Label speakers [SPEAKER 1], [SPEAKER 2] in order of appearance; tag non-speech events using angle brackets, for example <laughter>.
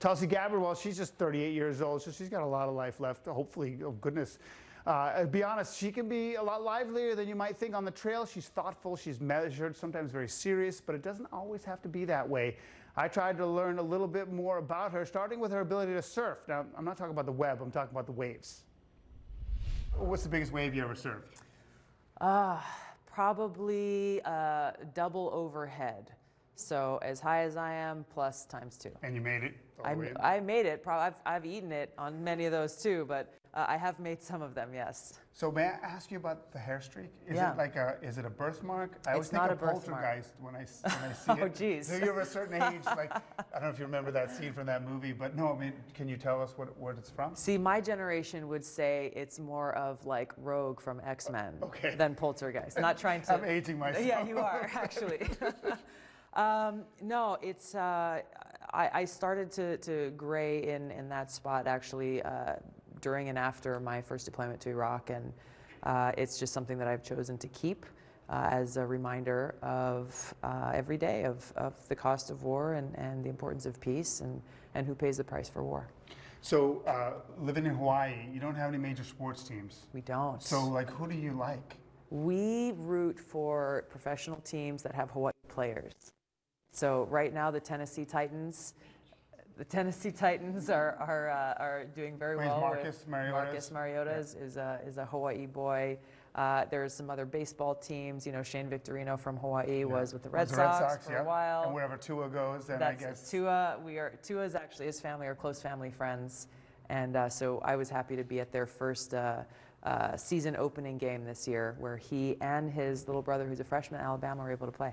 [SPEAKER 1] Tulsi Gabbard, well, she's just 38 years old, so she's got a lot of life left. Hopefully, oh goodness. Uh, be honest, she can be a lot livelier than you might think on the trail. She's thoughtful, she's measured, sometimes very serious, but it doesn't always have to be that way. I tried to learn a little bit more about her, starting with her ability to surf. Now, I'm not talking about the web, I'm talking about the waves. What's the biggest wave you ever surfed?
[SPEAKER 2] Uh, probably uh, double overhead. So as high as I am, plus times two.
[SPEAKER 1] And you made it?
[SPEAKER 2] I, I made it. I've, I've eaten it on many of those too, but uh, I have made some of them, yes.
[SPEAKER 1] So may I ask you about the hair streak? Is
[SPEAKER 2] yeah.
[SPEAKER 1] it like a, is it a birthmark? I
[SPEAKER 2] always
[SPEAKER 1] think of poltergeist when I, when I see <laughs>
[SPEAKER 2] oh,
[SPEAKER 1] it.
[SPEAKER 2] Oh, geez.
[SPEAKER 1] So you're of a certain age, like, I don't know if you remember that scene from that movie, but no, I mean, can you tell us what, what it's from?
[SPEAKER 2] See, my generation would say it's more of like Rogue from X-Men
[SPEAKER 1] okay.
[SPEAKER 2] than poltergeist. Not trying to... <laughs>
[SPEAKER 1] I'm aging myself.
[SPEAKER 2] Yeah, you are, actually. <laughs> Um, no, it's, uh, I, I, started to, to gray in, in that spot actually uh, during and after my first deployment to Iraq, and uh, it's just something that I've chosen to keep uh, as a reminder of uh, every day of, of the cost of war and, and the importance of peace and, and who pays the price for war.
[SPEAKER 1] So, uh, living in Hawaii, you don't have any major sports teams.
[SPEAKER 2] We don't.
[SPEAKER 1] So, like, who do you like?
[SPEAKER 2] We root for professional teams that have Hawaii players. So right now, the Tennessee Titans, the Tennessee Titans are are, uh, are doing very
[SPEAKER 1] Where's
[SPEAKER 2] well.
[SPEAKER 1] Marcus Mariota.
[SPEAKER 2] Marcus Mariota yeah. is, a, is a Hawaii boy. Uh, there's some other baseball teams. You know, Shane Victorino from Hawaii yeah. was with the Red, Sox,
[SPEAKER 1] Red Sox,
[SPEAKER 2] for
[SPEAKER 1] yeah.
[SPEAKER 2] a while.
[SPEAKER 1] And wherever Tua goes, then
[SPEAKER 2] That's
[SPEAKER 1] I guess.
[SPEAKER 2] Tua, we are Tua's actually his family are close family friends, and uh, so I was happy to be at their first. Uh, uh, season opening game this year, where he and his little brother, who's a freshman at Alabama, were able to play.